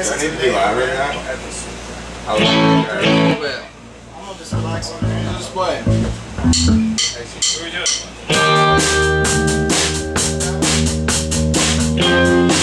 guess I it's need a to be day. live right now. How long? A little bit. I'm gonna just relax on there. Just play. What are we doing?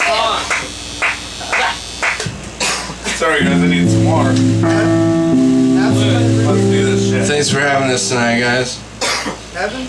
is. Sorry guys, I need some water. Right. Let's do this shit. Thanks for having us tonight, guys. Evan.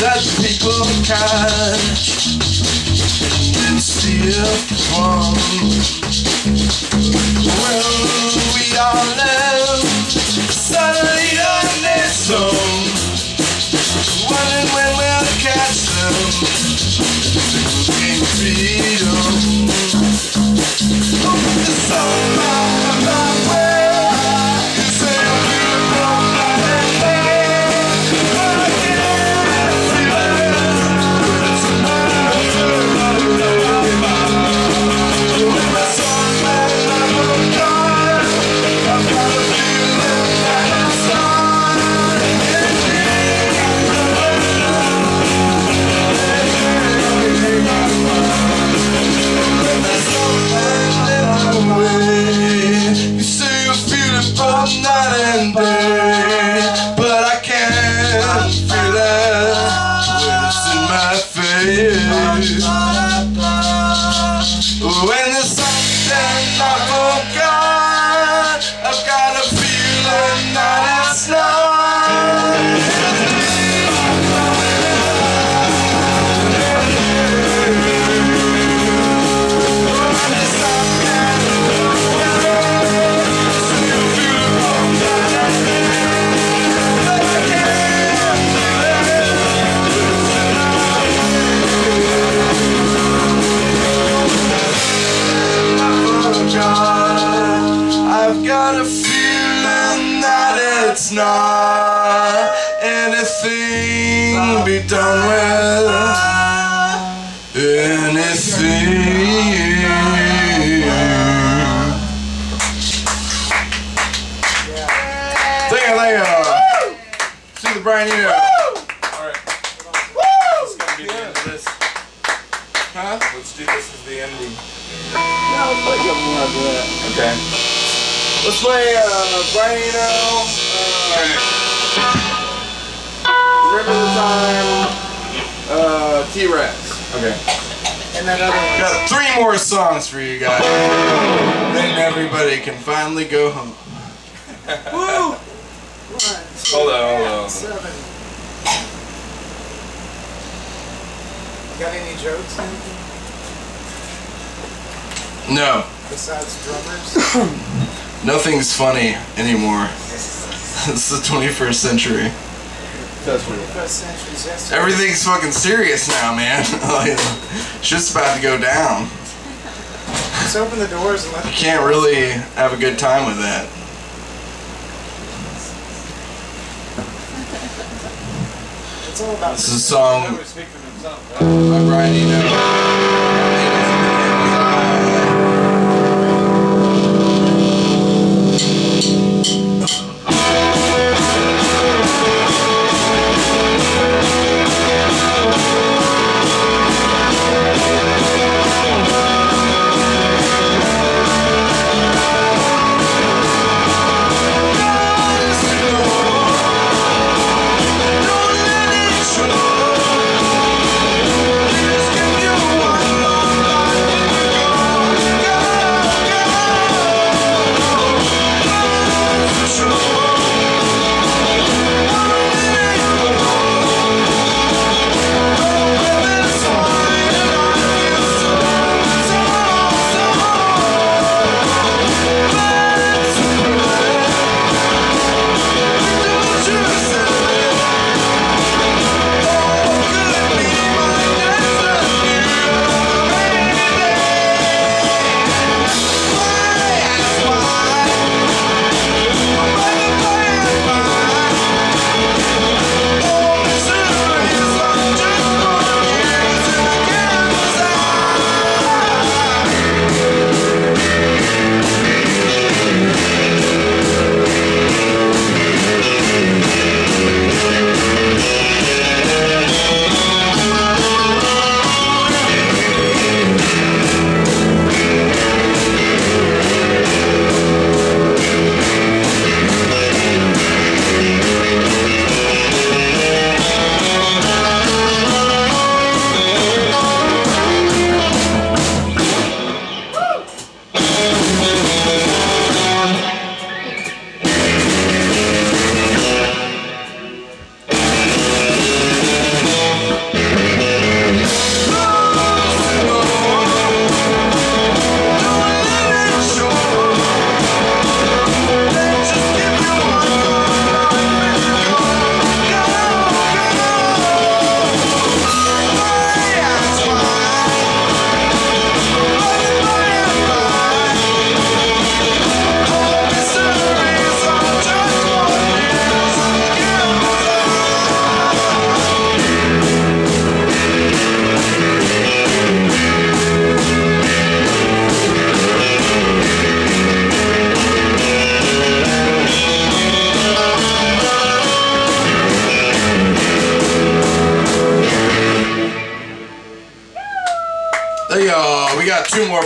that people catch steal from. Well, we all live wondering when we'll catch. Not anything be done with anything. Thank you, thank you. See the Brian Eno. Alright. This gonna be the end of this. Huh? Let's do this as the ending. No, but you're blood. Okay. Let's play uh, Brian Eno. Uh, Remember the time? Uh, T-Rex. Okay. And that other one. Got three more songs for you guys. Then everybody can finally go home. Woo! One, two, Hold on, hold on. seven. Got any jokes? No, besides drummers? nothing's funny anymore. It's the 21st century. Twenty-first century's yesterday. Everything's fucking serious now, man. like, shit's about to go down. Just open the doors and let You can't really have a good time with that. It's all about. This is a song Nobody speak for by Brian Eno.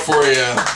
For you.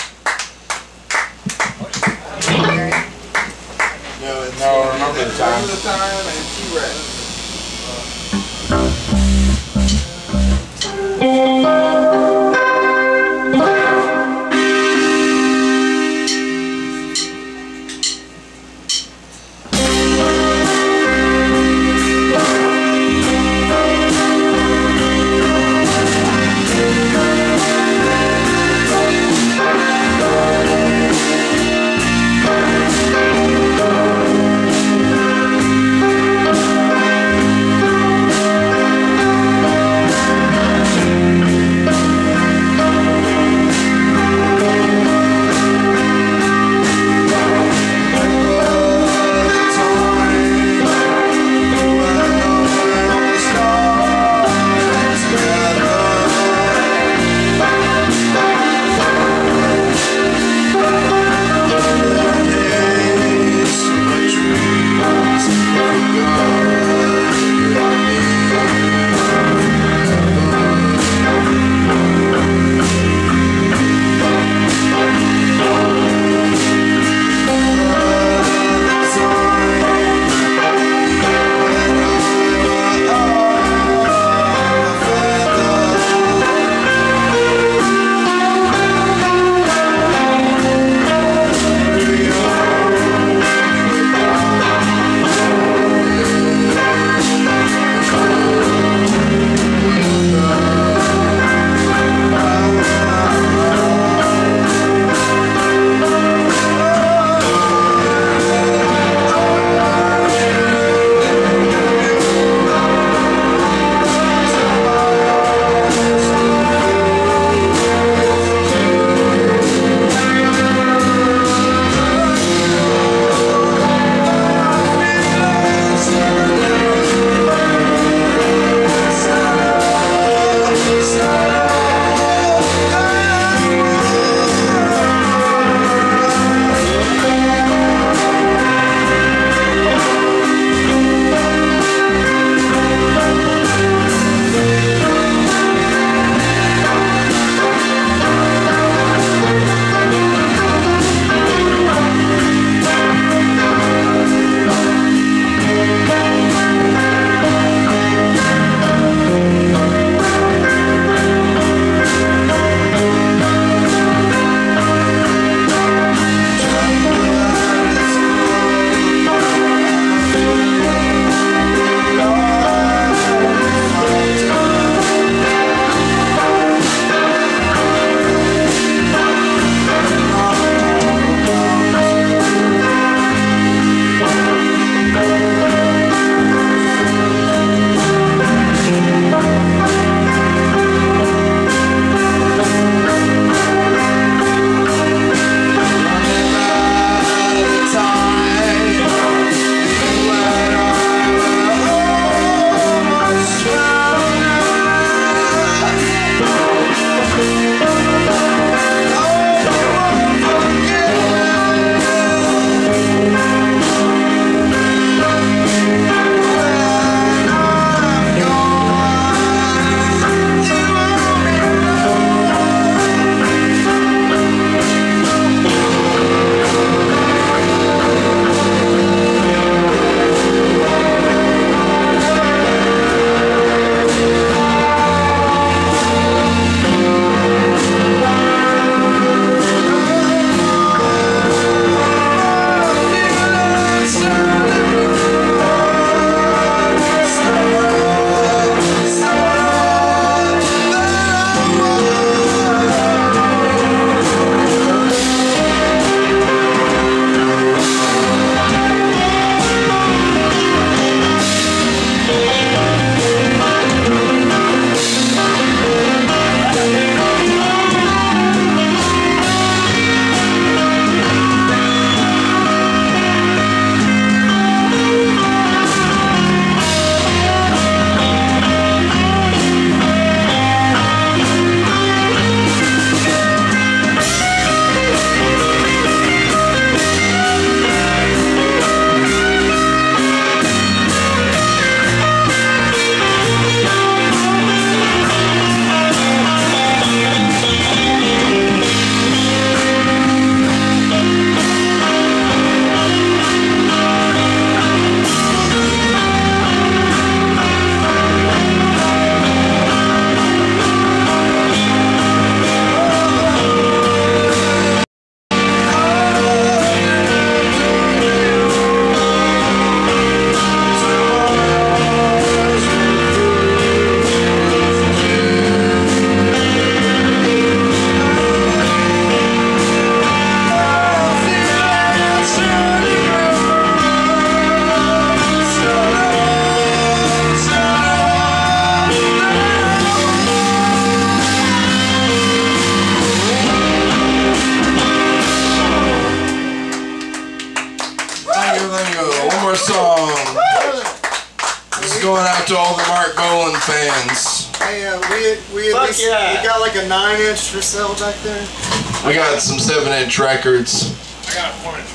got some 7-inch records. I got a 4-inch.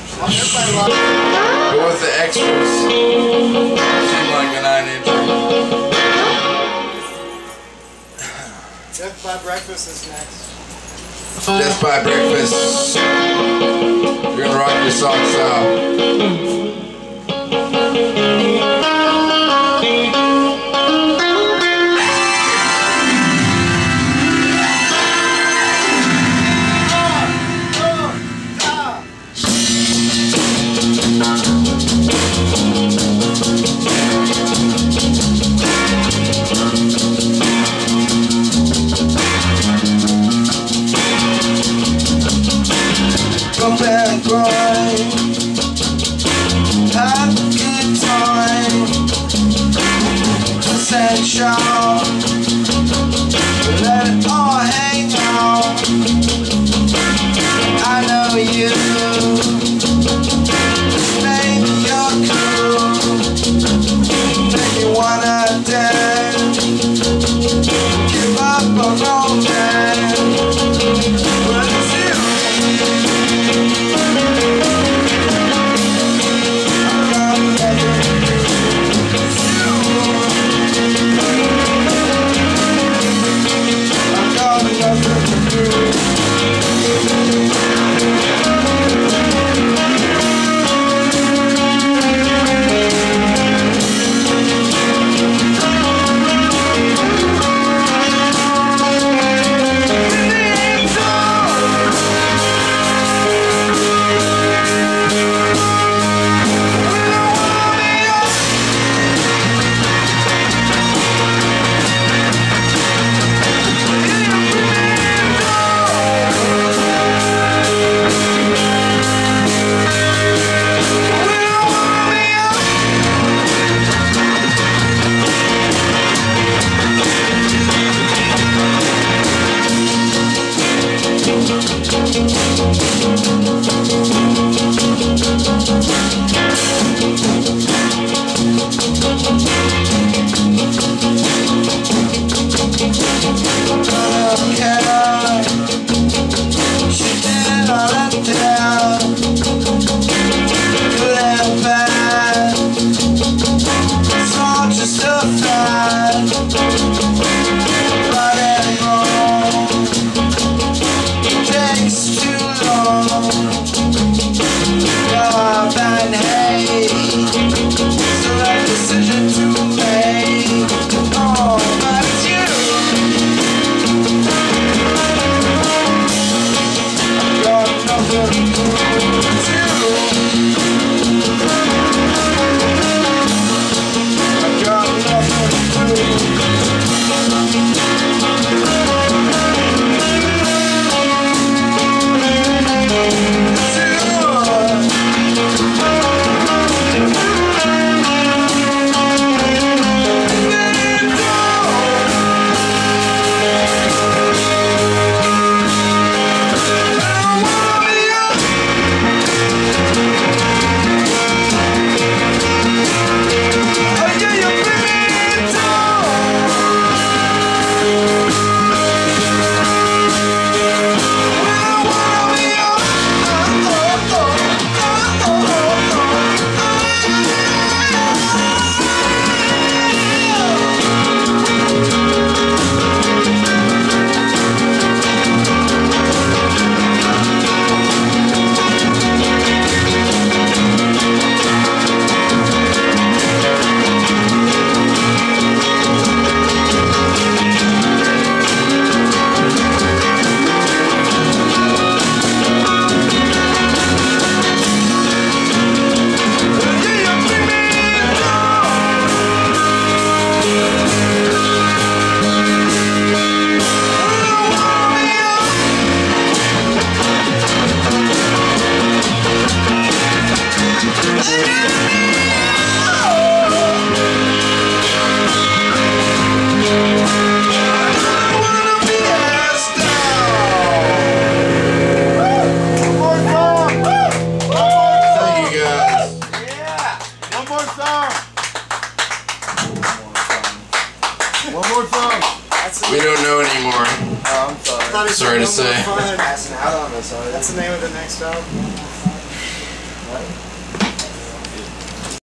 Go with the extras. Seemed like a 9-inch. Death by Breakfast is next. Death by Breakfast. You're gonna rock your socks out.